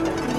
you